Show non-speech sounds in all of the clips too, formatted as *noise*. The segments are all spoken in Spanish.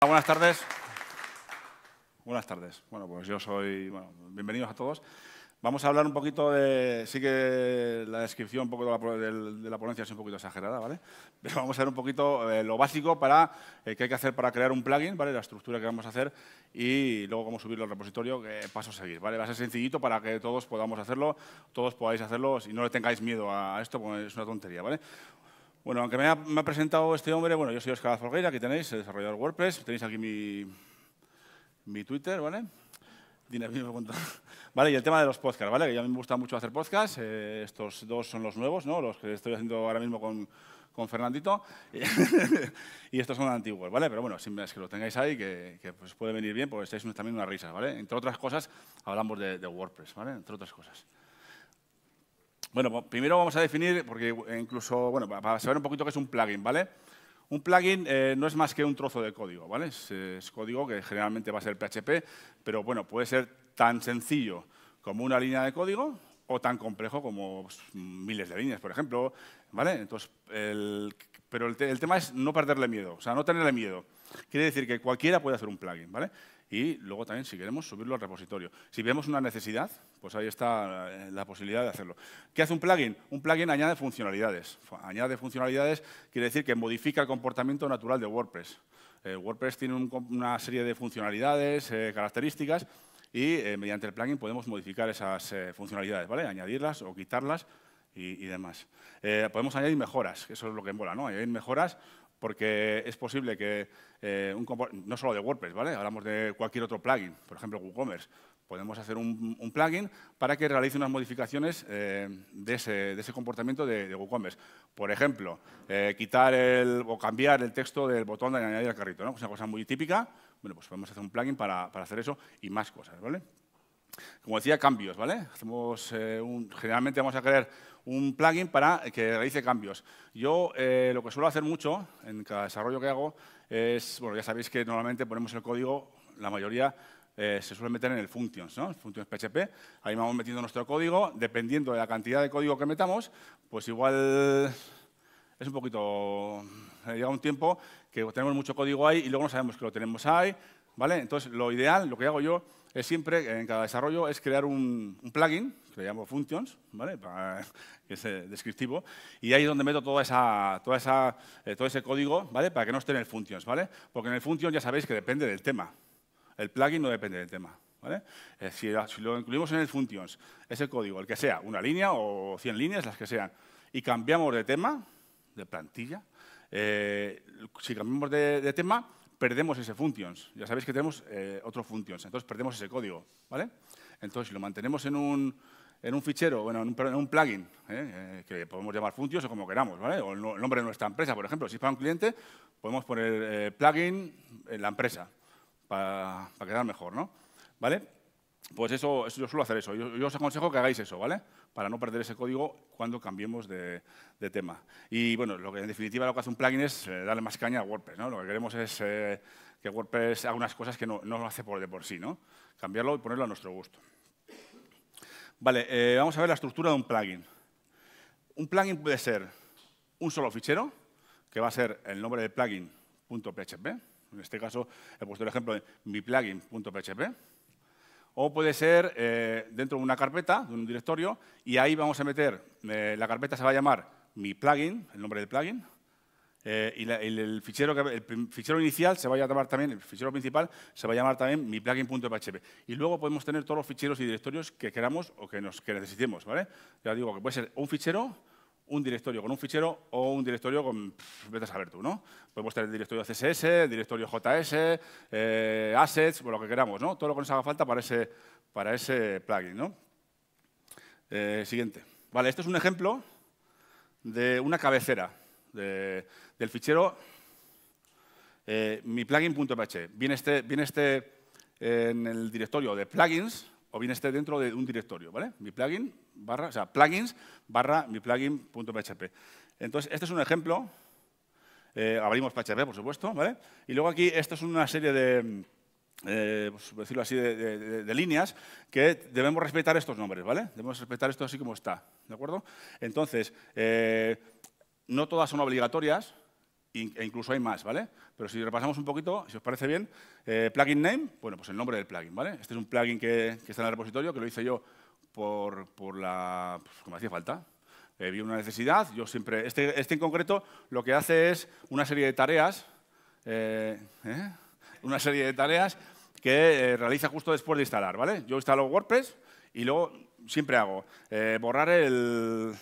Buenas tardes. Buenas tardes. Bueno, pues yo soy. Bueno, bienvenidos a todos. Vamos a hablar un poquito de. Sí que la descripción un poco de la, ponencia es un poquito exagerada, ¿vale? *laughs* Pero vamos a ver un poquito eh, lo básico para eh, qué hay que hacer para crear un plugin, ¿vale? La estructura que vamos a hacer y luego cómo subirlo al repositorio, qué paso a seguir, ¿vale? Va a ser sencillito para que todos podamos hacerlo, todos podáis hacerlo y no le tengáis miedo a esto, porque es una tontería, ¿vale? Bueno, aunque me ha, presentado este hombre, bueno, yo soy Oscar Folgueira, aquí tenéis, desarrollador WordPress, tenéis aquí mi, mi Twitter, ¿vale? *laughs* Vale, y el tema de los podcasts, ¿vale? Que ya me gusta mucho hacer podcasts, eh, estos dos son los nuevos, ¿no? Los que estoy haciendo ahora mismo con, con Fernandito, *laughs* y estos son antiguos, ¿vale? Pero bueno, sin es que lo tengáis ahí, que, que pues puede venir bien, porque estáis también una risa, ¿vale? Entre otras cosas, hablamos de, de WordPress, ¿vale? Entre otras cosas. Bueno, primero vamos a definir, porque incluso, bueno, para saber un poquito qué es un plugin, ¿vale? Un plugin eh, no es más que un trozo de código, ¿vale? Es, código que generalmente va a ser PHP, pero bueno, puede ser tan sencillo como una línea de código o tan complejo como pues, miles de líneas, por ejemplo, ¿vale? Entonces, pero el, el tema es no perderle miedo, o sea, no tenerle miedo. Quiere decir que cualquiera puede hacer un plugin, ¿vale? Y luego también, si queremos, subirlo al repositorio. Si vemos una necesidad, pues ahí está eh, la posibilidad de hacerlo. ¿Qué hace un plugin? Un plugin añade funcionalidades. Añade funcionalidades quiere decir que modifica el comportamiento natural de WordPress. Eh, WordPress tiene una serie de funcionalidades, eh, características, y mediante el plugin podemos modificar esas funcionalidades, ¿vale? Añadirlas o quitarlas y, demás. podemos añadir mejoras, eso es lo que mola, ¿no? Añadir mejoras porque es posible que, eh, no solo de WordPress, ¿vale? hablamos de cualquier otro plugin, por ejemplo WooCommerce, podemos hacer un, plugin para que realice unas modificaciones eh, de, ese, comportamiento de, WooCommerce. Por ejemplo, eh, quitar el, o cambiar el texto del botón de añadir al carrito, ¿no? es una cosa muy típica, bueno, pues podemos hacer un plugin para, para hacer eso y más cosas, ¿vale? Como decía, cambios, ¿vale? Hacemos, generalmente vamos a querer un plugin para que realice cambios. Yo eh, lo que suelo hacer mucho en cada desarrollo que hago es, bueno, ya sabéis que normalmente ponemos el código, la mayoría eh, se suele meter en el functions, ¿no? Functions PHP. Ahí vamos metiendo nuestro código. Dependiendo de la cantidad de código que metamos, pues igual es un poquito... Eh, llega un tiempo que tenemos mucho código ahí y luego no sabemos que lo tenemos ahí, ¿vale? Entonces, lo ideal, lo que hago yo es siempre, en cada desarrollo, es crear un, plugin, que le llamo functions, ¿vale? que es eh, descriptivo, y ahí es donde meto toda esa, toda esa, eh, todo ese código ¿vale? para que no esté en el functions. ¿vale? Porque en el functions ya sabéis que depende del tema. El plugin no depende del tema. ¿vale? Eh, si, lo incluimos en el functions, ese código, el que sea, una línea o 100 líneas, las que sean, y cambiamos de tema, de plantilla, si cambiamos de tema, perdemos ese functions. Ya sabéis que tenemos eh, otro functions, entonces perdemos ese código. ¿vale? Entonces, si lo mantenemos en un, en un fichero, bueno, en un, plugin, ¿eh? Eh, que podemos llamar functions o como queramos, ¿vale? o el, nombre de nuestra empresa, por ejemplo. Si es para un cliente, podemos poner plugin en la empresa para, quedar mejor. ¿no? ¿Vale? Pues eso, yo suelo hacer eso. Yo, os aconsejo que hagáis eso, ¿vale? Para no perder ese código cuando cambiemos de, tema. Y bueno, lo que en definitiva lo que hace un plugin es eh, darle más caña a WordPress, ¿no? Lo que queremos es eh, que WordPress haga unas cosas que no, lo hace por de por sí, ¿no? Cambiarlo y ponerlo a nuestro gusto. Vale, eh, vamos a ver la estructura de un plugin. Un plugin puede ser un solo fichero, que va a ser el nombre del plugin .php. En este caso he puesto el ejemplo de mi plugin.php o puede ser eh, dentro de una carpeta, de un directorio, y ahí vamos a meter, eh, la carpeta se va a llamar mi plugin, el nombre del plugin, eh, y, el, fichero inicial se va a llamar también, el fichero principal se va a llamar también mi plugin.php. Y luego podemos tener todos los ficheros y directorios que queramos o que, nos, que necesitemos, ¿vale? Ya digo que puede ser un fichero un directorio con un fichero o un directorio con, vete a saber tú, ¿no? Podemos tener el directorio CSS, el directorio JS, eh, assets, lo que queramos, ¿no? Todo lo que nos haga falta para ese, para ese plugin, ¿no? Eh, siguiente. Vale, esto es un ejemplo de una cabecera del fichero eh. Viene este, viene este en el directorio de plugins o bien esté dentro de un directorio, ¿vale? Mi plugin barra, o sea, plugins barra mi plugin.php. Entonces, este es un ejemplo. Eh, abrimos PHP, por supuesto, ¿vale? Y luego aquí, esto es una serie de, eh, pues, decirlo así, de, líneas que debemos respetar estos nombres, ¿vale? Debemos respetar esto así como está, ¿de acuerdo? Entonces, eh, no todas son obligatorias, e incluso hay más, ¿vale? Pero si repasamos un poquito, si os parece bien, eh, plugin name, bueno, pues el nombre del plugin, ¿vale? Este es un plugin que, está en el repositorio, que lo hice yo por, por la, pues, como hacía falta. Eh, vi una necesidad, yo siempre, este, este, en concreto lo que hace es una serie de tareas, eh, una serie de tareas que realiza justo después de instalar, ¿vale? Yo instalo WordPress y luego siempre hago. Eh, borrar el,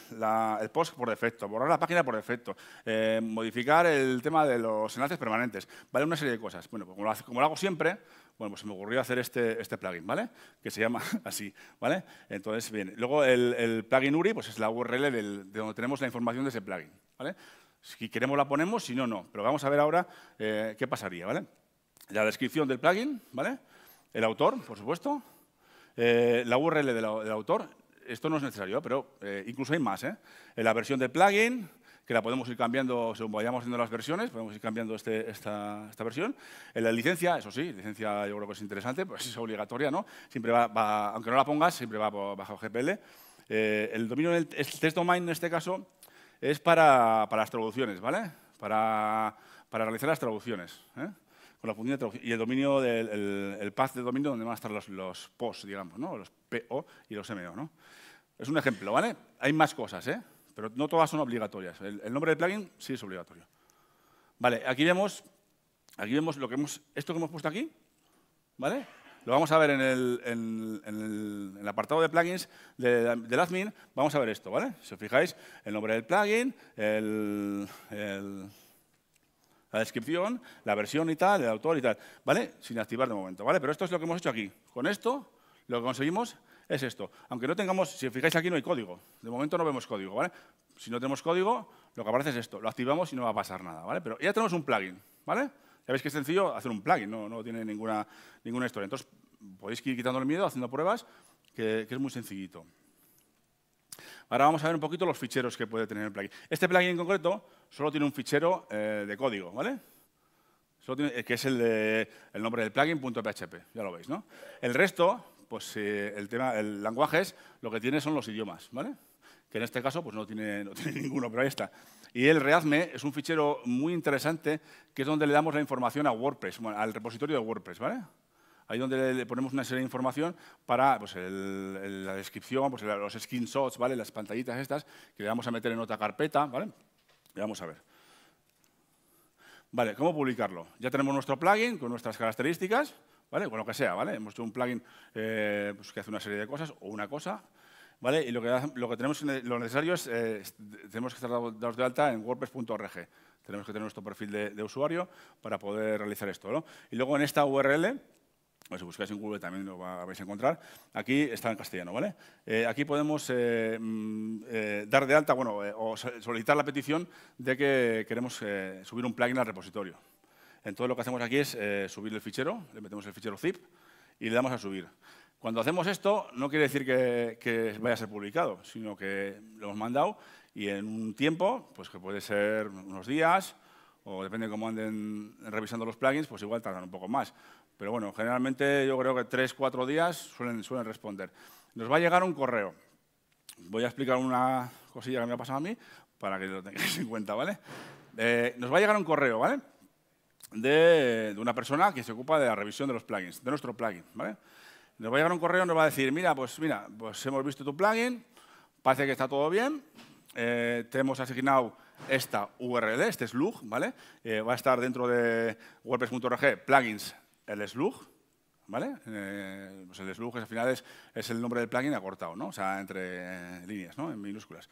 post por defecto, borrar la página por defecto, eh, modificar el tema de los enlaces permanentes, ¿vale? Una serie de cosas. Bueno, pues como, lo hago, siempre, bueno, pues se me ocurrió hacer este, este plugin, ¿vale? Que se llama *laughs* así, ¿vale? Entonces, bien. Luego el, plugin URI, pues es la URL de donde tenemos la información de ese plugin, ¿vale? Si queremos la ponemos, si no, no. Pero vamos a ver ahora eh, qué pasaría, ¿vale? La descripción del plugin, ¿vale? El autor, por supuesto, eh, la URL del, autor, esto no es necesario, pero eh, incluso hay más. ¿eh? la versión del plugin, que la podemos ir cambiando según vayamos haciendo las versiones, podemos ir cambiando este, esta, versión. En la licencia, eso sí, licencia yo creo que es interesante, pues es obligatoria, ¿no? Siempre va, aunque no la pongas, siempre va bajo GPL. el dominio del test domain en este caso es para, para las traducciones, ¿vale? Para, para realizar las traducciones. ¿eh? Y el dominio del el, path de dominio donde van a estar los, los POS, digamos, ¿no? los PO y los MO. ¿no? Es un ejemplo, ¿vale? Hay más cosas, ¿eh? pero no todas son obligatorias. El, nombre del plugin sí es obligatorio. Vale, aquí vemos, aquí vemos lo que hemos, esto que hemos puesto aquí, ¿vale? Lo vamos a ver en el, en, el, apartado de plugins del admin, vamos a ver esto, ¿vale? Si os fijáis, el nombre del plugin, el la descripción, la versión y tal, el autor y tal, ¿vale? Sin activar de momento, ¿vale? Pero esto es lo que hemos hecho aquí. Con esto, lo que conseguimos es esto. Aunque no tengamos, si fijáis aquí no hay código. De momento no vemos código, ¿vale? Si no tenemos código, lo que aparece es esto. Lo activamos y no va a pasar nada, ¿vale? Pero ya tenemos un plugin, ¿vale? Ya veis que es sencillo hacer un plugin, no, no tiene ninguna, ninguna historia. Entonces, podéis ir quitando el miedo, haciendo pruebas, que es muy sencillito. Ahora vamos a ver un poquito los ficheros que puede tener el plugin. Este plugin en concreto solo tiene un fichero eh, de código, ¿vale? Eh, que es el, de, el nombre del plugin .php, ya lo veis, ¿no? El resto, pues eh, el tema, el lenguaje es, lo que tiene son los idiomas, ¿vale? Que en este caso pues no tiene, no tiene *laughs* ninguno, pero ahí está. Y el readme es un fichero muy interesante, que es donde le damos la información a WordPress, al repositorio de WordPress, ¿vale? Ahí donde le ponemos una serie de información para pues, la descripción, pues, los screenshots, ¿vale? las pantallitas estas, que le vamos a meter en otra carpeta. ¿vale? Vamos a ver. Vale, ¿cómo publicarlo? Ya tenemos nuestro plugin con nuestras características, ¿vale? con lo que sea. ¿vale? Hemos hecho un plugin eh, pues, que hace una serie de cosas o una cosa. ¿vale? Y lo que, lo que tenemos, lo necesario es, eh, tenemos que estar dados de alta en wordpress.org. Tenemos que tener nuestro perfil de, de, usuario para poder realizar esto. ¿no? Y luego en esta URL si buscáis en Google también lo vais a encontrar. Aquí está en castellano, ¿vale? Eh, aquí podemos eh, mm, eh, dar de alta, bueno, o solicitar la petición de que queremos subir un plugin al repositorio. Entonces lo que hacemos aquí es subir el fichero, le metemos el fichero zip y le damos a subir. Cuando hacemos esto, no quiere decir que, que, vaya a ser publicado, sino que lo hemos mandado y en un tiempo, pues que puede ser unos días, o depende de cómo anden revisando los plugins, pues igual tardan un poco más. Pero bueno, generalmente yo creo que tres, cuatro días suelen, suelen responder. Nos va a llegar un correo. Voy a explicar una cosilla que me ha pasado a mí para que lo tengáis en cuenta, ¿vale? Eh, nos va a llegar un correo, ¿vale? De, una persona que se ocupa de la revisión de los plugins, de nuestro plugin, ¿vale? Nos va a llegar un correo nos va a decir, mira, pues mira, pues hemos visto tu plugin, parece que está todo bien, eh, te hemos asignado esta URL, este slug, ¿vale? Eh, va a estar dentro de wordpress.org plugins el slug, ¿vale? Eh, pues el slug al final es, es, el nombre del plugin acortado, ¿no? O sea, entre eh, líneas, ¿no? En minúsculas.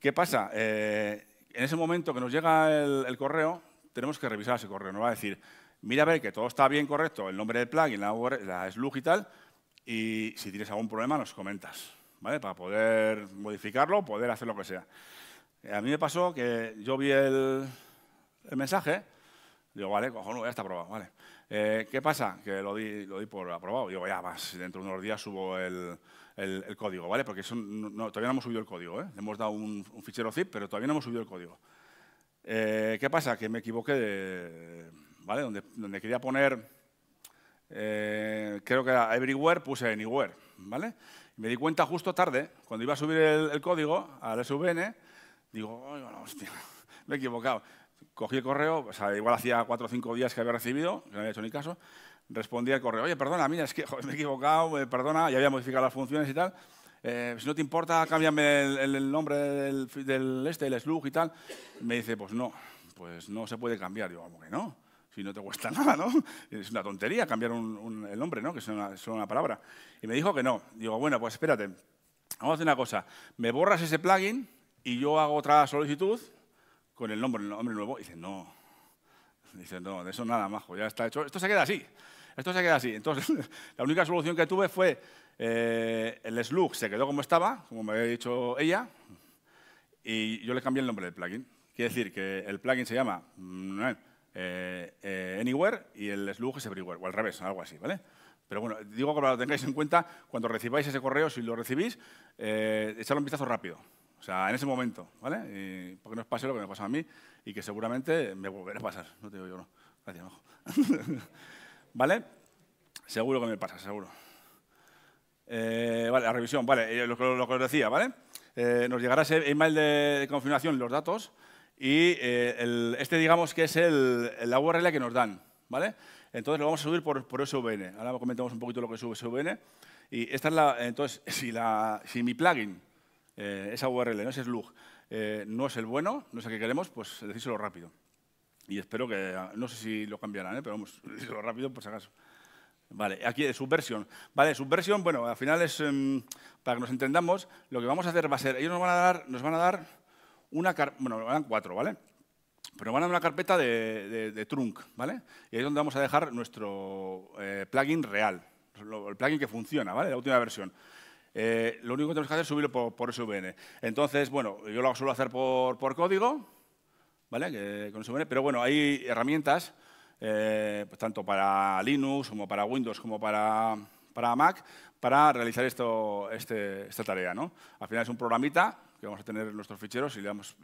¿Qué pasa? Eh, en ese momento que nos llega el, correo, tenemos que revisar ese correo. Nos va a decir, mira a ver que todo está bien correcto, el nombre del plugin, la, la slug y tal, y si tienes algún problema nos comentas, ¿vale? Para poder modificarlo, poder hacer lo que sea. A mí me pasó que yo vi el, mensaje, digo, vale, cojonudo, ya está aprobado, vale. Eh, ¿Qué pasa? Que lo di, lo di por aprobado. Digo, ya más, dentro de unos días subo el, el, código, ¿vale? Porque todavía no hemos subido el código, ¿eh? Hemos dado un, fichero zip, pero todavía no hemos subido el código. Eh, ¿Qué pasa? Que me equivoqué de, ¿vale? Donde, donde quería poner, eh, creo que era everywhere, puse anywhere, ¿vale? Y me di cuenta justo tarde, cuando iba a subir el, código al SVN, digo, hostia, *laughs* me he equivocado cogí el correo, o sea, igual hacía cuatro o cinco días que había recibido, que no había hecho ni caso, respondí al correo, oye, perdona, mira, es que *laughs* me he equivocado, eh, perdona, ya había modificado las funciones y tal, eh, si no te importa, cámbiame el, nombre del, este, el slug y tal. Me dice, pues no, pues no se puede cambiar. Digo, ¿cómo que no? Si no te cuesta *laughs* nada, ¿no? Es una tontería cambiar el nombre, ¿no? Que es una, es una palabra. Y me dijo que no. Digo, bueno, pues espérate, vamos a hacer una cosa. Me borras ese plugin y yo hago otra solicitud con el nombre, el nombre nuevo. Y dice, no. Dice, no, de eso nada, majo, ya está hecho. Esto se queda así. Esto se queda así. Entonces, *laughs* la única solución que tuve fue eh, el slug se quedó como estaba, como me había dicho ella, y yo le cambié el nombre del plugin. Quiere decir que el plugin se llama mm, eh, eh, Anywhere y el slug es Everywhere, o al revés, algo así, ¿vale? Pero bueno, digo que lo tengáis en cuenta, cuando recibáis ese correo, si lo recibís, echadlo un vistazo rápido. O sea, en ese momento, ¿vale? Y porque no os pase lo que me pasa a mí y que seguramente me volverá a pasar. No te digo yo, no. Gracias, *laughs* ¿Vale? Seguro que me pasa, seguro. Eh, vale, la revisión, vale, eh, lo, que os decía, ¿vale? Eh, nos llegará ese email de, confirmación, los datos, y este digamos que es el, la URL que nos dan, ¿vale? Entonces lo vamos a subir por, por SVN. Ahora comentamos un poquito lo que sube SVN. Y esta es la, entonces, *laughs* si, la, si mi plugin, esa URL, no ese slug, no es el bueno, no es el que queremos, pues decíselo rápido. Y espero que, no sé si lo cambiarán, pero vamos, *laughs* decíselo rápido por si acaso. Vale, aquí es subversión. Vale, subversión, bueno, al final es, em, para que nos entendamos, lo que vamos a hacer va a ser, ellos nos van a dar, nos van a dar una, bueno, nos van a cuatro, ¿vale? Pero van a dar una carpeta de, trunk, ¿vale? Y ahí es donde vamos a dejar nuestro eh, plugin real, el plugin que funciona, ¿vale? La última versión. Eh, lo único que tenemos que hacer es subirlo por, SVN. Entonces, bueno, yo lo suelo hacer por, por código, ¿vale? Que, con SVN, pero bueno, hay herramientas eh, pues tanto para Linux como para Windows como para, para Mac, para realizar esto, este, esta tarea. ¿no? Al final es un programita que vamos a tener en nuestros ficheros y le damos,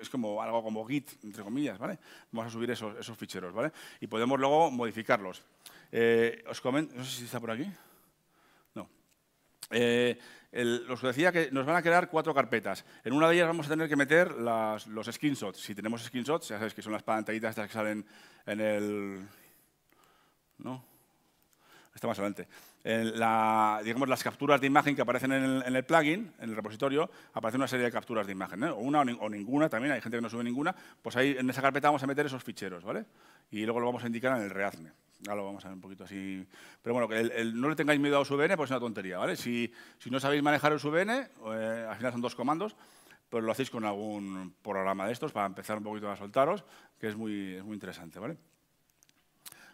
es como algo como Git, entre comillas, ¿vale? Vamos a subir esos, esos ficheros, ¿vale? Y podemos luego modificarlos. Eh, os comento, no sé si está por aquí. Eh, os decía que nos van a crear cuatro carpetas. En una de ellas vamos a tener que meter las, los screenshots. Si tenemos screenshots, ya sabéis que son las pantallitas que salen en el... ¿No? Está más adelante. Digamos, las capturas de imagen que aparecen en el, plugin, en el repositorio, aparecen una serie de capturas de imagen. ¿eh? O una o, ninguna también, hay gente que no sube ninguna. Pues ahí en esa carpeta vamos a meter esos ficheros, ¿vale? Y luego lo vamos a indicar en el readme. Ahora lo vamos a ver un poquito así. Pero bueno, que no le tengáis miedo a USVN, pues es una tontería, ¿vale? Si, no sabéis manejar USVN, eh, al final son dos comandos, pues lo hacéis con algún programa de estos para empezar un poquito a soltaros, que es muy, muy interesante, ¿vale?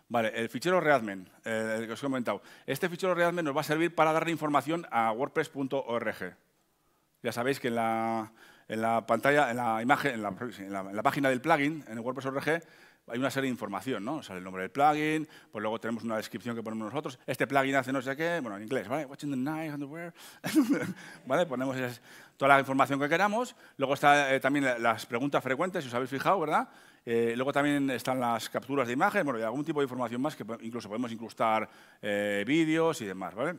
Vale, el fichero readmen, el que os he comentado. Este fichero readmen nos va a servir para darle información a wordpress.org. Ya sabéis que en la, en la pantalla, en la imagen, en la, en la página del plugin, en el WordPress.org, hay una serie de información, ¿no? Sale el nombre del plugin, pues luego tenemos una descripción que ponemos nosotros. Este plugin hace no sé qué, bueno, en inglés, ¿vale? Watching the night underwear. *laughs* ¿Vale? Ponemos toda la información que queramos. Luego está eh, también las preguntas frecuentes, si os habéis fijado, ¿verdad? Eh, luego también están las capturas de imagen, bueno, y algún tipo de información más que incluso podemos incrustar eh, vídeos y demás, ¿vale?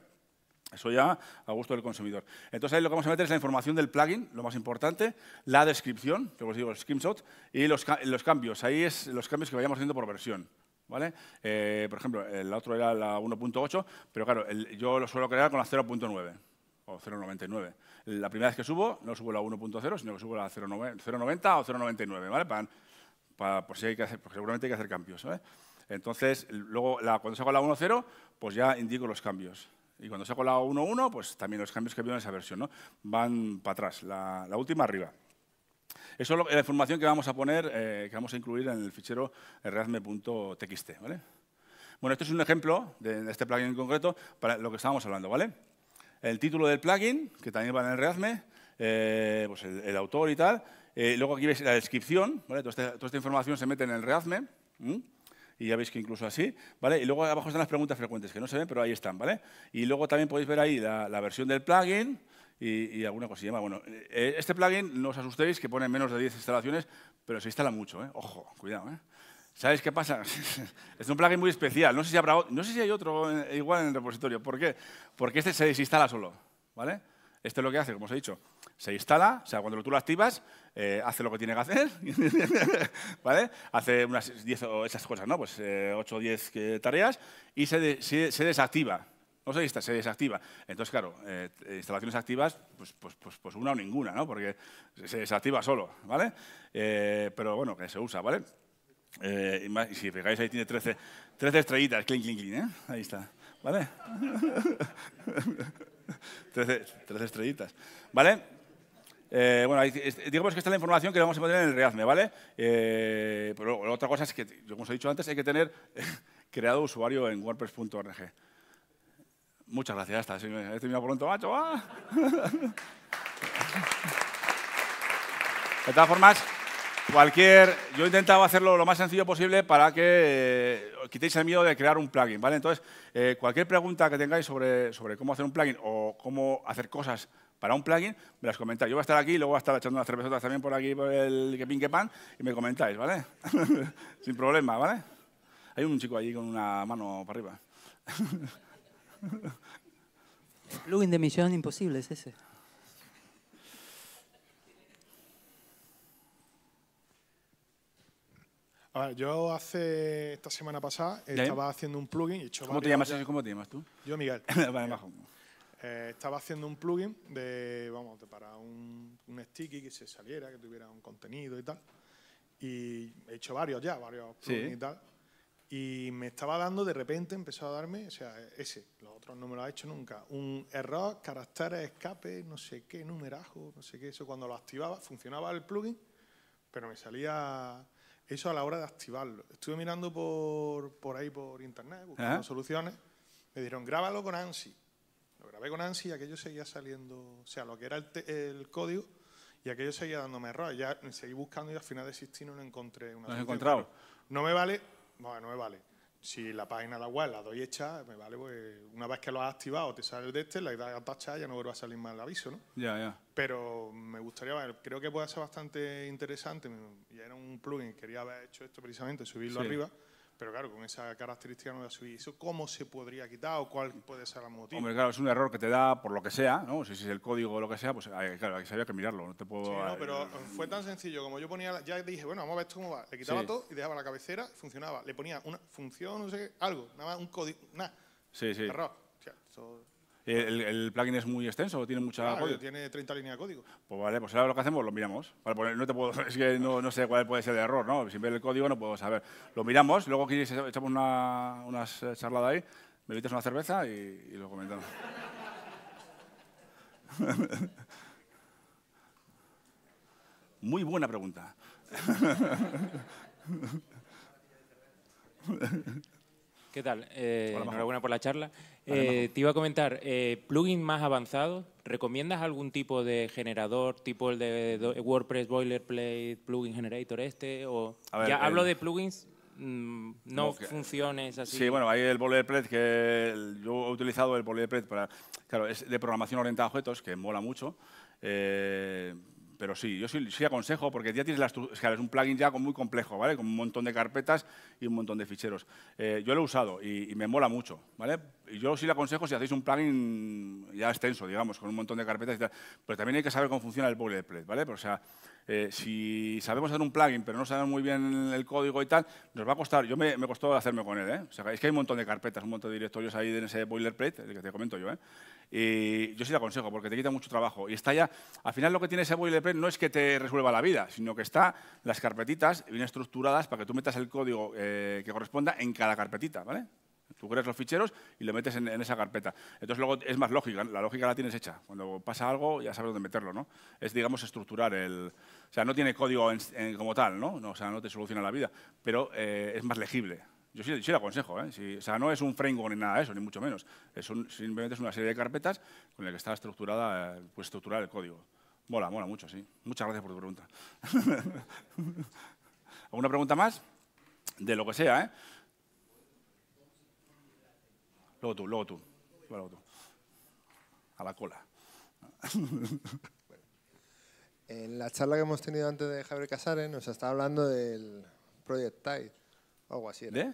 Eso ya a gusto del consumidor. Entonces ahí lo que vamos a meter es la información del plugin, lo más importante, la descripción, que os digo, el screenshot, y los, cambios. Ahí es los cambios que vayamos haciendo por versión. ¿vale? Eh, por ejemplo, el otro era la 1.8, pero claro, yo lo suelo crear con la 0.9 o 0.99. La primera vez que subo, no subo la 1.0, sino que subo la 0.90 o 0.99, ¿vale? Para, por si hay que hacer, porque seguramente hay que hacer cambios, Entonces, luego, cuando saco la 1.0, pues ya indico los cambios. Y cuando saco la 1.1, pues también los cambios que veo en esa versión ¿no? van para atrás, la, última arriba. Eso es la información que vamos a poner, eh, que vamos a incluir en el fichero readme.txt. ¿vale? Bueno, este es un ejemplo de, este plugin en concreto para lo que estábamos hablando. ¿vale? El título del plugin, que también va en el readme, eh, pues el, autor y tal. Eh, luego aquí veis la descripción, ¿vale? toda, esta, información se mete en el readme y ya veis que incluso así, ¿vale? Y luego abajo están las preguntas frecuentes, que no se ven, pero ahí están, ¿vale? Y luego también podéis ver ahí la, versión del plugin y, alguna cosilla más. Bueno, eh, este plugin, no os asustéis, que pone menos de 10 instalaciones, pero se instala mucho, ¿eh? Ojo, cuidado, ¿eh? ¿Sabéis qué pasa? *laughs* es un plugin muy especial. No sé si, habrá, no sé si hay otro eh, igual en el repositorio. ¿Por qué? Porque este se desinstala solo, ¿vale? Este es lo que hace, como os he dicho. Se instala, o sea, cuando tú lo activas, eh, hace lo que tiene que hacer, *laughs* ¿vale? Hace unas 10 o esas cosas, ¿no? Pues 8 o 10 tareas y se, se, desactiva. No se, se desactiva. Entonces, claro, instalaciones activas, pues, pues, pues, pues, una o ninguna, ¿no? Porque se desactiva solo, ¿vale? pero bueno, que se usa, ¿vale? y, si fijáis, ahí tiene 13, 13 estrellitas, clean, clean, clean, ¿eh? Ahí está. ¿vale? *laughs* 13, estrellitas, ¿vale? Eh, bueno, digamos que esta es la información que vamos a poner en el Reazme, ¿vale? Eh, pero otra cosa es que, como os he dicho antes, hay que tener *laughs* creado usuario en wordpress.org. Muchas gracias, hasta. He terminado pronto, macho. ¡ah! De todas formas, Cualquier, yo he intentado hacerlo lo más sencillo posible para que eh, quitéis el miedo de crear un plugin, ¿vale? Entonces, eh, cualquier pregunta que tengáis sobre, sobre cómo hacer un plugin o cómo hacer cosas para un plugin, me las comentáis. Yo voy a estar aquí y luego voy a estar echando unas cervezotas también por aquí, por el que pin que pan, y me comentáis, ¿vale? *laughs* Sin problema, ¿vale? Hay un chico allí con una mano para arriba. *laughs* plugin de Misión Imposible es ese. yo hace esta semana pasada estaba haciendo un plugin. Hecho ¿Cómo te llamas? ¿Cómo te llamas tú? Yo, Miguel. *laughs* vale, bajo. Eh, estaba haciendo un plugin de, vamos, para un, un, sticky que se saliera, que tuviera un contenido y tal. Y he hecho varios ya, varios plugins y tal. Y me estaba dando, de repente empezó a darme, o sea, ese, los otros no me lo ha hecho nunca, un error, caracteres, escape, no sé qué, numerajo, no sé qué, eso cuando lo activaba, funcionaba el plugin, pero me salía eso a la hora de activarlo. Estuve mirando por, por ahí por internet, buscando soluciones. Me dijeron, grábalo con ANSI. Lo grabé con ANSI y aquello seguía saliendo, o sea, lo que era el, código, y aquello seguía dándome error. Ya seguí buscando y al final de existir no encontré una ¿Lo has encontrado? No me vale, bueno, no me vale si la página la web la doy hecha, me vale, pues una vez que lo has activado, te sale el de este, la idea tachar, ya no vuelve a salir más el aviso, ¿no? Ya, ya. Pero me gustaría ver, creo que puede ser bastante interesante, y era un plugin, quería haber hecho esto precisamente, subirlo arriba, pero claro, con esa característica no voy a subir. ¿Eso cómo se podría quitar o cuál puede ser el motivo? Hombre, claro, es un error que te da por lo que sea, ¿no? Si es el código o lo que sea, pues claro, hay que que mirarlo. No te puedo... Sí, no, pero fue tan sencillo como yo ponía, ya dije, bueno, vamos a ver esto cómo va. Le quitaba todo y dejaba la cabecera, funcionaba. Le ponía una función, no sé, algo, nada más un código, nada. Sí, sí. Error. ¿El, plugin es muy extenso tiene mucha código? tiene 30 líneas de código. Pues vale, pues ahora lo que hacemos lo miramos. Pues no te puedo, *laughs* es que no, sé cuál puede ser el error, ¿no? Sin ver el código no puedo saber. Lo miramos, luego aquí echamos una, unas charladas ahí, me invitas una cerveza y, lo comentamos. *laughs* Muy buena pregunta. ¿Qué tal? Eh, enhorabuena por la charla. Eh, te iba a comentar, eh, plugins más avanzados, ¿recomiendas algún tipo de generador, tipo el de WordPress Boilerplate, Plugin Generator este? O ya hablo de plugins mm, no funciones así. Sí, bueno, hay el boilerplate que yo he utilizado el boilerplate para, claro, es de programación orientada a objetos que mola mucho. Eh, pero sí, yo sí, aconsejo, porque ya tienes es un plugin ya muy complejo, ¿vale? Con un montón de carpetas y un montón de ficheros. Eh, yo lo he usado y, me mola mucho, ¿vale? Y yo sí le aconsejo si hacéis un plugin ya extenso, digamos, con un montón de carpetas y tal. Pero también hay que saber cómo funciona el boilerplate, ¿vale? o sea, eh, si sabemos hacer un plugin, pero no sabemos muy bien el código y tal, nos va a costar. Yo me, me costó hacerme con él, ¿eh? O es que hay un montón de carpetas, un montón de directorios ahí en ese boilerplate, que te comento yo, ¿eh? Y yo sí te aconsejo, porque te quita mucho trabajo. Y está ya, al final lo que tiene ese boilerplate no es que te resuelva la vida, sino que está las carpetitas bien estructuradas para que tú metas el código eh, que corresponda en cada carpetita, ¿vale? Tú creas los ficheros y lo metes en, esa carpeta. Entonces luego es más lógica, la lógica la tienes hecha. Cuando pasa algo ya sabes dónde meterlo, ¿no? Es, digamos, estructurar el... O sea, no tiene código como tal, ¿no? O sea, no te soluciona la vida, pero eh, es más legible. Yo sí, sí lo aconsejo, ¿eh? o sea, no es un framework ni nada de eso, ni mucho menos. Es simplemente es una serie de carpetas con las que está estructurada, pues estructurar el código. Mola, mola mucho, sí. Muchas gracias por tu pregunta. *laughs* ¿Alguna pregunta más? De lo que sea, ¿eh? Luego tú, luego tú. Luego tú. A la cola. *laughs* En la charla que hemos tenido antes de Javier Casares nos está hablando del Project Tide, algo así. ¿De?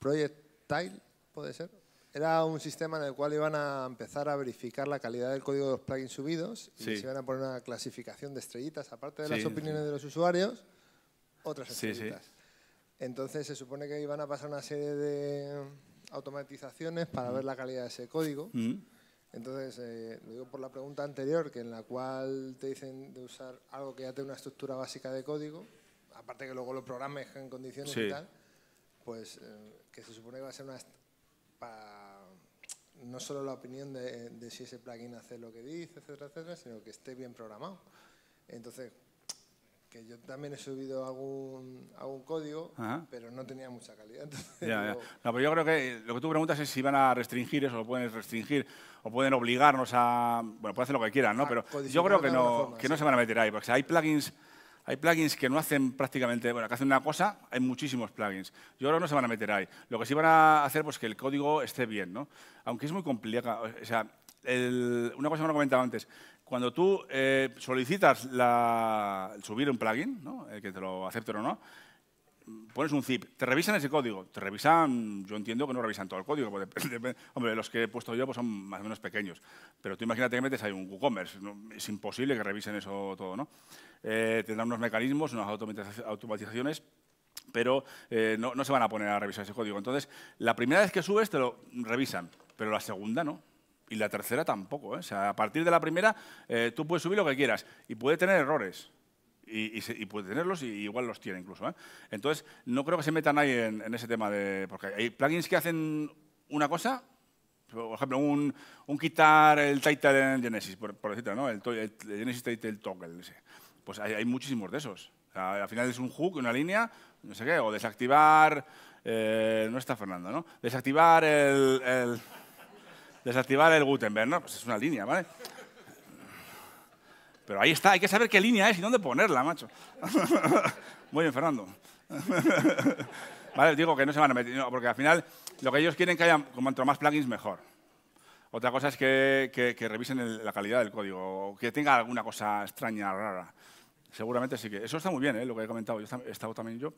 Project Tile, ¿puede ser? era un sistema en el cual iban a empezar a verificar la calidad del código de los plugins subidos y se iban a poner una clasificación de estrellitas, aparte de las opiniones de los usuarios, otras estrellitas. Entonces se supone que iban a pasar una serie de automatizaciones para ver la calidad de ese código. Mm. Entonces, eh, lo digo por la pregunta anterior, que en la cual te dicen de usar algo que ya tiene una estructura básica de código, aparte que luego lo programes en condiciones y tal, pues eh, que se supone que va a ser una... no solo la opinión de, de, si ese plugin hace lo que dice, etcétera, etcétera, sino que esté bien programado. Entonces, que yo también he subido algún, algún código, pero no tenía mucha calidad. *laughs* No, pero yo creo que lo que tú preguntas es si van a restringir eso, lo pueden restringir, o pueden obligarnos a... Bueno, pueden hacer lo que quieran, ¿no? pero yo creo que no, que no se van a meter ahí, porque hay plugins... Hay plugins que no hacen prácticamente, bueno, que hacen una cosa, hay muchísimos plugins. Yo creo que no se van a meter ahí. Lo que sí van a hacer, pues que el código esté bien, ¿no? Aunque es muy complicado. O sea, una cosa que no comentaba antes, cuando tú eh, solicitas subir un plugin, ¿no? que te lo acepten o no, pones un zip, te revisan ese código, te revisan, yo entiendo que no revisan todo el código, *laughs* hombre, los que he puesto yo pues son más o menos pequeños, pero tú imagínate que metes ahí un WooCommerce, es imposible que revisen eso todo, ¿no? Eh, tendrán unos mecanismos, unas automatizaciones, pero eh, no se van a poner a revisar ese código. Entonces, la primera vez que subes te lo revisan, pero la segunda no. Y la tercera tampoco. ¿eh? O sea, a partir de la primera, eh, tú puedes subir lo que quieras y puede tener errores. Y, puede tenerlos y igual los tiene incluso. ¿eh? Entonces, no creo que se metan ahí en, ese tema de... Porque hay plugins que hacen una cosa, por ejemplo, un, quitar el title en Genesis, por, decirlo, ¿no? El, Genesis Title Toggle. Pues hay, muchísimos de esos. al final es un hook, una línea, no sé qué, o desactivar... no está Fernando, ¿no? Desactivar el desactivar el Gutenberg, ¿no? Pues es una línea, ¿vale? Pero ahí está, hay que saber qué línea es y dónde ponerla, macho. *laughs* Muy bien, Fernando. *laughs* vale, digo que no se van a meter, porque al final lo que ellos quieren que haya, cuanto más plugins, mejor. Otra cosa es que, revisen la calidad del código, o que tenga alguna cosa extraña, rara. Seguramente sí que. Eso está muy bien, ¿eh? lo que he comentado. Yo he estado también yo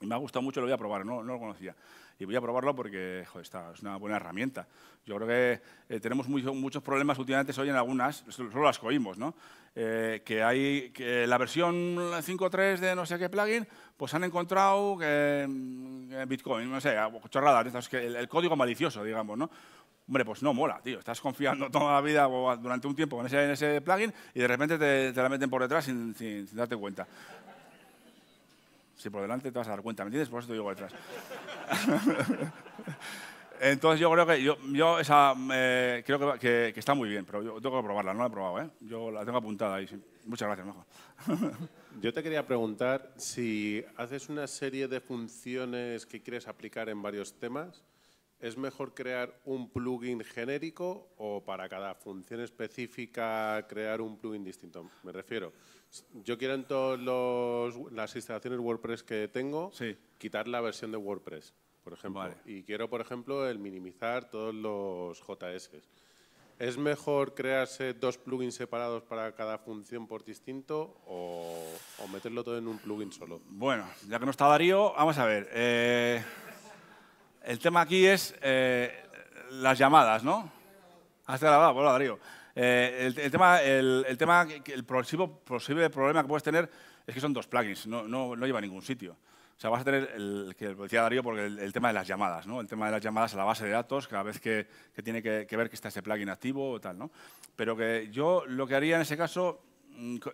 y me ha gustado mucho, lo voy a probar, no, no lo conocía. Y voy a probarlo porque joder, está, es una buena herramienta. Yo creo que eh, tenemos muchos problemas últimamente, hoy en algunas, solo las coímos, ¿no? Eh, que hay que la versión 5.3 de no sé qué plugin, pues han encontrado que, Bitcoin, no sé, chorradas, que el, código malicioso, digamos, ¿no? Hombre, pues no mola, tío. Estás confiando toda la vida durante un tiempo en ese, en ese plugin y de repente te, te la meten por detrás sin, sin darte cuenta. Si por delante te vas a dar cuenta, ¿me entiendes? Por eso te digo detrás. *laughs* Entonces yo creo que yo, eh, creo que, está muy bien, pero yo tengo que probarla, no la he probado, ¿eh? Yo la tengo apuntada ahí. Muchas gracias, Majo. *laughs* yo te quería preguntar si haces una serie de funciones que quieres aplicar en varios temas, ¿es mejor crear un plugin genérico o para cada función específica crear un plugin distinto? Me refiero, yo quiero en todas las instalaciones WordPress que tengo quitar la versión de WordPress, por ejemplo. Y quiero, por ejemplo, el minimizar todos los JS. ¿Es mejor crearse dos plugins separados para cada función por distinto o, meterlo todo en un plugin solo? Bueno, ya que no está Darío, vamos a ver. Eh, el tema aquí es eh, las llamadas, ¿no? Has grabado, hola Darío. Eh, el, tema, el, tema, el posible, problema que puedes tener es que son dos plugins, no, no, no lleva a ningún sitio. O sea, vas a tener el que decía Darío, porque el, tema de las llamadas, ¿no? El tema de las llamadas a la base de datos, cada vez que, que tiene que, ver que está ese plugin activo o tal, ¿no? Pero que yo lo que haría en ese caso,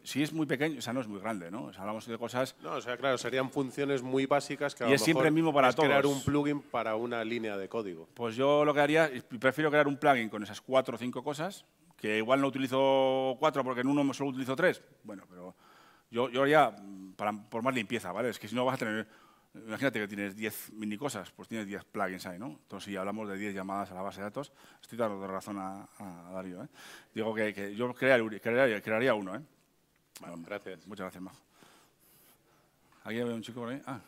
si es muy pequeño, o sea, no es muy grande, ¿no? O sea, hablamos de cosas... No, o sea, claro, serían funciones muy básicas que a y es siempre el mismo para es todos. crear un plugin para una línea de código. Pues yo lo que haría, prefiero crear un plugin con esas cuatro o cinco cosas, que igual no utilizo cuatro porque en uno solo utilizo tres. Bueno, pero yo, yo haría para, por más limpieza, ¿vale? Es que si no vas a tener... Imagínate que tienes 10 mini cosas, pues tienes 10 plugins ahí, ¿no? Entonces, si hablamos de 10 llamadas a la base de datos, estoy dando razón a, Darío, ¿eh? Digo que, que yo crearía, crearía, crearía, uno, ¿eh? Bueno, gracias. Muchas gracias, Majo. ¿Aquí hay un chico por ahí? Ah.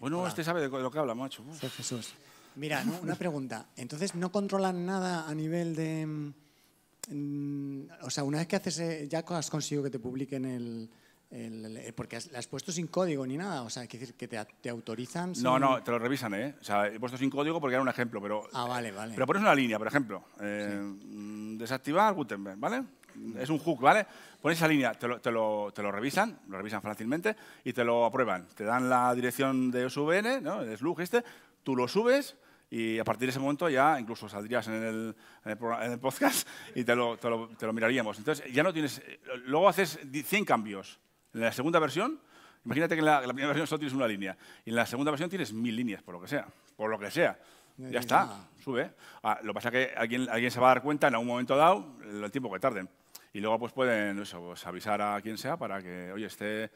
Bueno, este sabe de lo que habla, macho. Sí, Jesús. Mira, una pregunta. Entonces, ¿no controlan nada a nivel de mm, o sea, una vez que haces, eh, ya has conseguido que te publiquen el, porque le has puesto sin código ni nada, o sea, que decir que te, autorizan. No, no, te lo revisan, ¿eh? O sea, he puesto sin código porque era un ejemplo, pero. Ah, vale, vale. Pero pones una línea, por ejemplo. Eh, desactivar Gutenberg, ¿vale? Es un hook, ¿vale? Pones esa línea, te lo, te, lo, te lo, revisan, lo revisan fácilmente y te lo aprueban. Te dan la dirección de SVN, ¿no? El slug este, tú lo subes y a partir de ese momento ya incluso saldrías en el, en el, podcast y te lo, te lo, te lo miraríamos. Entonces ya no tienes. Luego haces 100 cambios. En la segunda versión, imagínate que en la, primera versión solo tienes una línea y en la segunda versión tienes mil líneas, por lo que sea. Por lo que sea. ya está, sube. Ah, lo que pasa es que alguien, alguien se va a dar cuenta en algún momento dado el tiempo que tarden. Y luego pues pueden eso, pues, avisar a quien sea para que, oye, este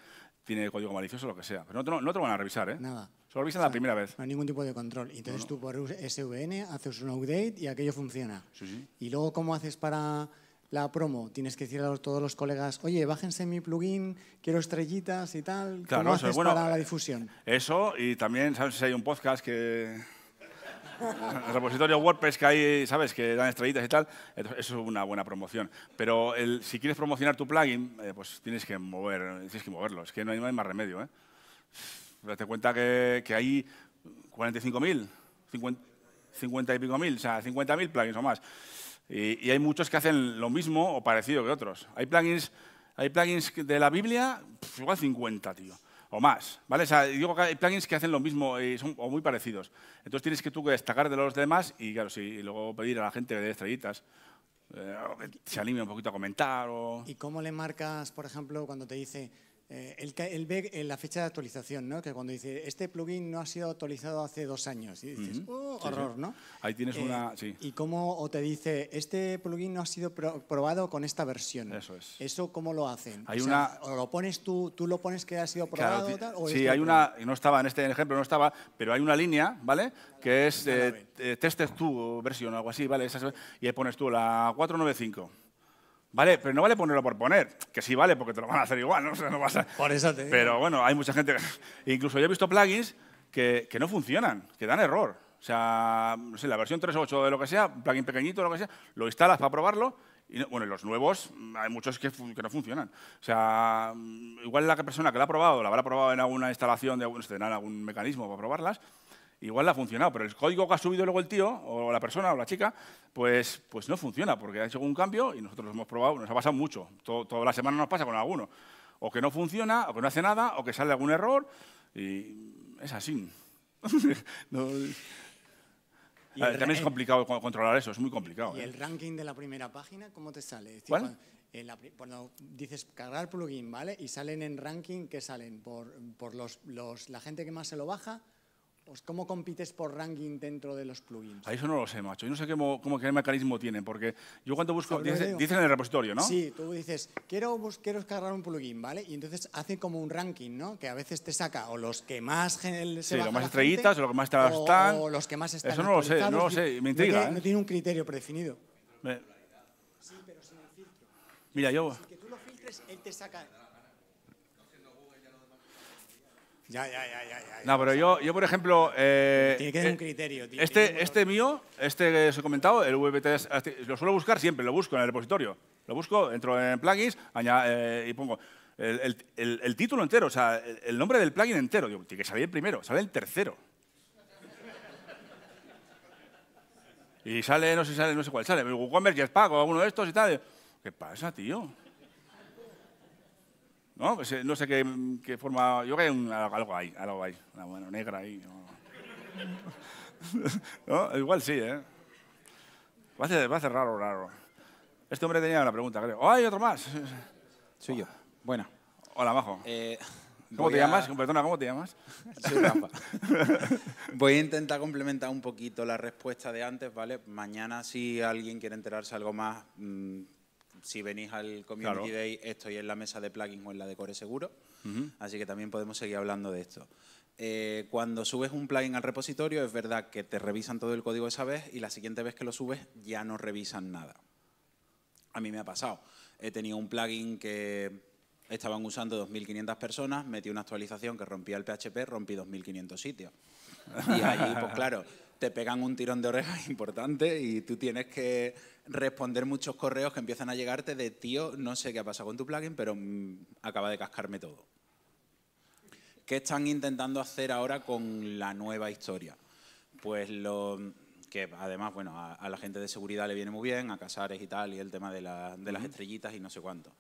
tiene código malicioso o lo que sea. Pero no te, no te lo van a revisar, ¿eh? Nada. Solo revisan la primera vez. No hay ningún tipo de control. Entonces tú por SVN haces un update y aquello funciona. Sí, sí. Y luego, ¿cómo haces para la promo, tienes que decir a todos los colegas, oye, bájense mi plugin, quiero estrellitas y tal. Claro, ¿Cómo eso haces bueno, para la difusión? Eso, y también, ¿sabes si hay un podcast que... el *laughs* repositorio WordPress que hay, ¿sabes? Que dan estrellitas y tal, eso es una buena promoción. Pero el, si quieres promocionar tu plugin, eh, pues tienes que mover, tienes que moverlo. Es que no hay, no hay más remedio, ¿eh? Date cuenta que, que hay 45.000, 50, 50 y pico mil, o sea, 50.000 plugins o más. Y, hay muchos que hacen lo mismo o parecido que otros. Hay plugins, hay plugins de la Biblia, igual 50, tío, o más. ¿vale? O sea, digo que hay plugins que hacen lo mismo y son o muy parecidos. Entonces tienes que tú destacar de los demás y, claro, sí, y luego pedir a la gente de estrellitas. Eh, que se anime un poquito a comentar. O... ¿Y cómo le marcas, por ejemplo, cuando te dice eh, él, ve en la fecha de actualización, ¿no? Que cuando dice, este plugin no ha sido actualizado hace dos años, y dices, oh, horror, ¿no? Ahí tienes eh, una, sí. Y cómo, o te dice, este plugin no ha sido probado con esta versión. Eso es. ¿Eso cómo lo hacen? Hay una... o lo pones tú, tú lo pones que ha sido probado claro, tal, o Sí, hay una, no estaba en este ejemplo, no estaba, pero hay una línea, ¿vale? Que es eh, tested tu versión o algo así, ¿vale? y ahí pones tú la 495. Vale, pero no vale ponerlo por poner, que sí vale porque te lo van a hacer igual, ¿no? *laughs* no vas Por eso te Pero bueno, hay mucha gente, incluso yo he visto plugins que, que, no funcionan, que dan error. O sea, no sé, la versión 3.8 de lo que sea, plugin pequeñito, lo que sea, lo instalas para probarlo y bueno, los nuevos hay muchos que, que, no funcionan. O sea, igual la persona que la ha probado, la habrá probado en alguna instalación de algún, algún mecanismo para probarlas, igual ha funcionado, pero el código que ha subido luego el tío, o la persona, o la chica, pues, pues no funciona, porque ha hecho un cambio y nosotros lo hemos probado, nos ha pasado mucho. toda la semana nos pasa con alguno. O que no funciona, o que no hace nada, o que sale algún error, y es así. *laughs* también es complicado controlar eso, es muy complicado. ¿Y ¿eh? el ranking de la primera página, cómo te sale? ¿Cuál? Cuando, dices cargar plugin, ¿vale? Y salen en ranking, ¿qué salen? ¿Por, por los, los, la gente que más se lo baja? Pues, ¿Cómo compites por ranking dentro de los plugins? A eso no lo sé, macho. Yo no sé cómo, cómo qué mecanismo tienen, porque yo cuando busco, dicen en el repositorio, ¿no? Sí, tú dices, quiero, quiero descargar un plugin, ¿vale? Y entonces hace como un ranking, ¿no? Que a veces te saca o los que más se Sí, los más estrellitas, o los que más están. O los que más están Eso no lo sé, no lo sé, me intriga. No, ¿eh? tiene un criterio predefinido. Sí, pero sin el filtro. Mira, yo... Si que tú lo filtres, él te saca ya, ya, ya, ya, ya. No, pero yo, yo por ejemplo... Eh, Tiene que tener un criterio. Tío. Este, este mío, este que os he comentado, el VT, lo suelo buscar siempre, lo busco en el repositorio. Lo busco, entro en plugins eh, y pongo el, el, el, título entero, o sea, el, nombre del plugin entero. Digo, tiene que salir el primero, sale el tercero. Y sale, no sé, sale, no sé cuál sale, WooCommerce, Jetpack o alguno de estos y tal. ¿Qué pasa, tío? ¿No? Pues, eh, no sé qué, qué, forma, yo creo que hay un, algo ahí, algo ahí, una bueno, negra ahí. ¿no? *laughs* ¿no? Igual sí, ¿eh? Va a, ser, va a ser raro, raro. Este hombre tenía una pregunta, creo. ¡Oh, hay otro más! Soy yo. Bueno. Hola, Majo. Eh, ¿Cómo te a... llamas? Perdona, ¿cómo te llamas? *laughs* Soy Rafa. *laughs* voy a intentar complementar un poquito la respuesta de antes, ¿vale? Mañana, si alguien quiere enterarse algo más, mmm, si venís al Community Day, estoy en la mesa de plugins o en la de Core Seguro, así que también podemos seguir hablando de esto. Eh, cuando subes un plugin al repositorio, es verdad que te revisan todo el código esa vez y la siguiente vez que lo subes ya no revisan nada. A mí me ha pasado. He tenido un plugin que estaban usando 2.500 personas, metí una actualización que rompía el PHP, rompí 2.500 sitios. *laughs* Y allí, pues claro, te pegan un tirón de orejas *laughs* importante y tú tienes que responder muchos correos que empiezan a llegarte de tío, no sé qué ha pasado con tu plugin, pero mm, acaba de cascarme todo. ¿Qué están intentando hacer ahora con la nueva historia? Pues lo que además, bueno, a, la gente de seguridad le viene muy bien, a Casares y tal, y el tema de, de las estrellitas y no sé cuánto.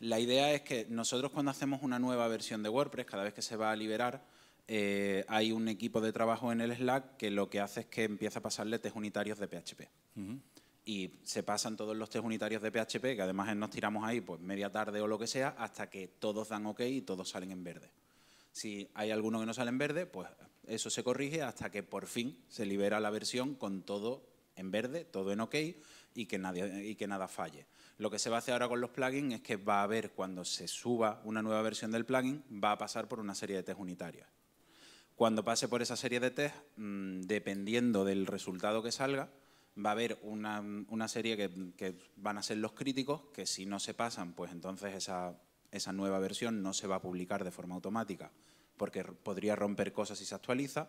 La idea es que nosotros cuando hacemos una nueva versión de WordPress, cada vez que se va a liberar, eh, hay un equipo de trabajo en el Slack que lo que hace es que empieza a pasarle test unitarios de PHP. Y se pasan todos los test unitarios de PHP, que además nos tiramos ahí pues media tarde o lo que sea, hasta que todos dan OK y todos salen en verde. Si hay alguno que no sale en verde, pues eso se corrige hasta que por fin se libera la versión con todo en verde, todo en OK y que, nadie, y que nada falle. Lo que se va a hacer ahora con los plugins es que va a haber, cuando se suba una nueva versión del plugin, va a pasar por una serie de test unitarios. Cuando pase por esa serie de test, mm, dependiendo del resultado que salga, va a haber una, serie que, van a ser los críticos, que si no se pasan, pues entonces esa, esa nueva versión no se va a publicar de forma automática, porque podría romper cosas si se actualiza,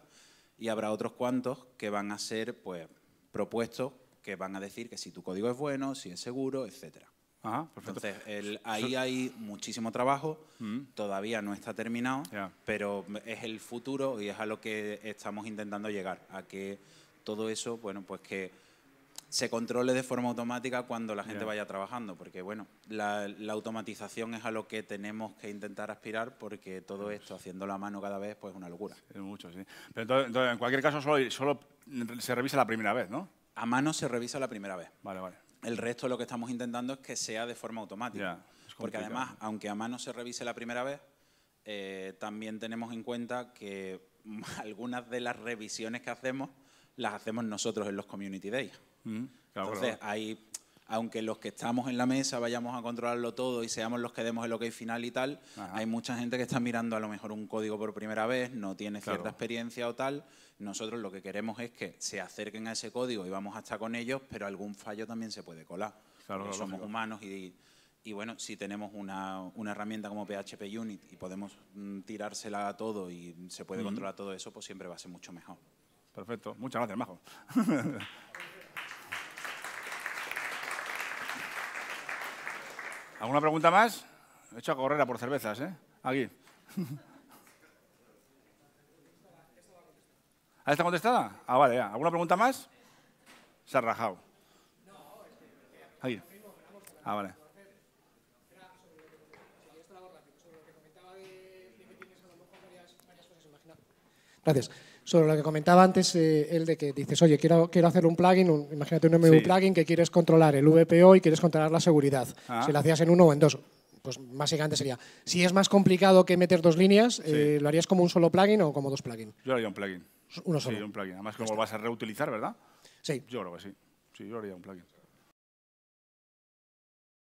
y habrá otros cuantos que van a ser pues, propuestos, que van a decir que si tu código es bueno, si es seguro, etcétera. Entonces, ahí hay muchísimo trabajo, mm. todavía no está terminado, pero es el futuro y es a lo que estamos intentando llegar, a que todo eso, bueno, pues que se controle de forma automática cuando la gente vaya trabajando, porque bueno, la, automatización es a lo que tenemos que intentar aspirar, porque todo esto, haciendo la mano cada vez, pues es una locura. Es mucho, sí. Pero entonces, en cualquier caso, solo, solo se revisa la primera vez, ¿no? A mano se revisa la primera vez. Vale, vale. El resto lo que estamos intentando es que sea de forma automática. porque además, aunque a mano se revise la primera vez, eh, también tenemos en cuenta que *laughs* algunas de las revisiones que hacemos las hacemos nosotros en los Community Days. Mm, Entonces, hay aunque los que estamos en la mesa vayamos a controlarlo todo y seamos los que demos el ok final y tal, hay mucha gente que está mirando a lo mejor un código por primera vez, no tiene cierta experiencia o tal. Nosotros lo que queremos es que se acerquen a ese código y vamos a estar con ellos, pero algún fallo también se puede colar. Claro, somos humanos y, y, bueno, si tenemos una, una, herramienta como PHP Unit y podemos mm, tirársela a todo y se puede controlar todo eso, pues siempre va a ser mucho mejor. Perfecto. Muchas gracias, Majo. *laughs* ¿Alguna pregunta más? He hecho a correr a por cervezas, ¿eh? Aquí. *laughs* ¿Ah, está contestada? Ah, vale, ya. ¿Alguna pregunta más? Se ha rajado. Ahí. Ah, vale. Gracias sobre lo que comentaba antes, eh, el de que dices, oye, quiero, quiero hacer un plugin, imagínate un MV plugin que quieres controlar el VPO y quieres controlar la seguridad. Ah. Si lo hacías en uno o en dos, pues básicamente sería, si es más complicado que meter dos líneas, eh, ¿lo harías como un solo plugin o como dos plugins? Yo haría un plugin. Uno solo. Sí, un plugin. Además, como lo vas a reutilizar, ¿verdad? Sí. Yo creo que sí. Sí, yo haría un plugin.